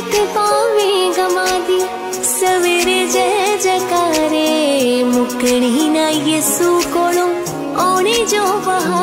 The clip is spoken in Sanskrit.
अमृत पावे गमादि। सवेरे जय जकारे मुकणी ना यसु कोणो ओणे जो बहा